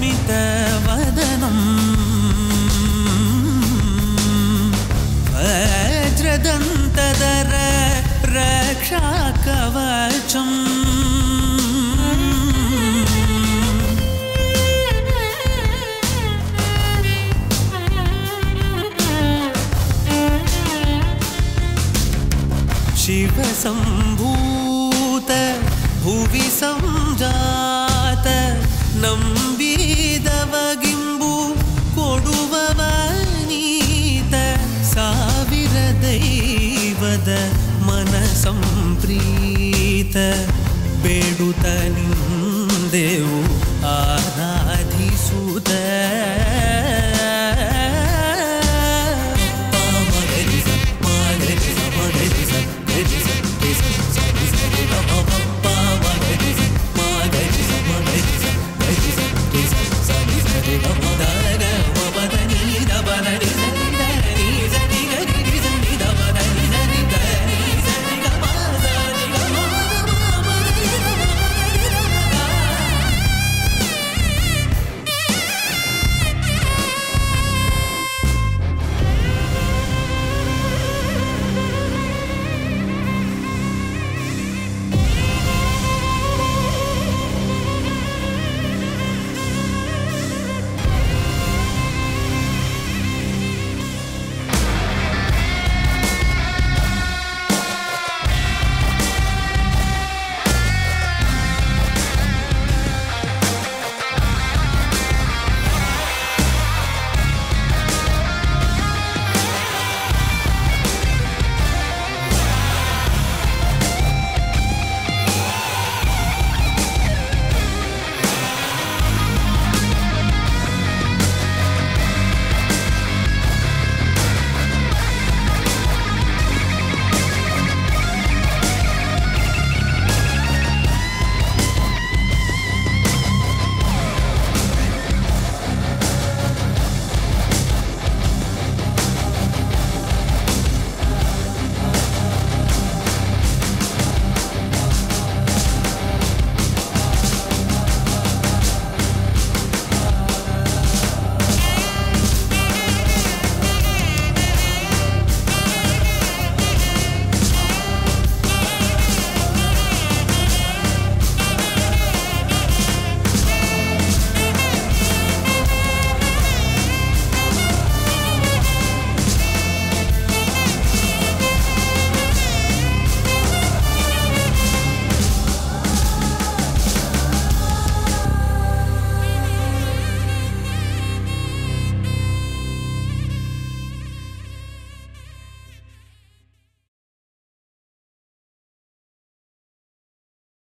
स्मितवदनम् वज्रदन्तदर रक्षाकवचम् शिवसम्भूत भुवि सञ्जात ನಂಬಿದವಗಿಂಬು ಕೊಡುವವ ನೀತ ಸಾವಿರ ದೈವದ ಮನ ಸಂಪ್ರೀತ ಬೇಡುತ್ತ ನಿಂದೆವು ಆರಾಧಿಸುತ್ತ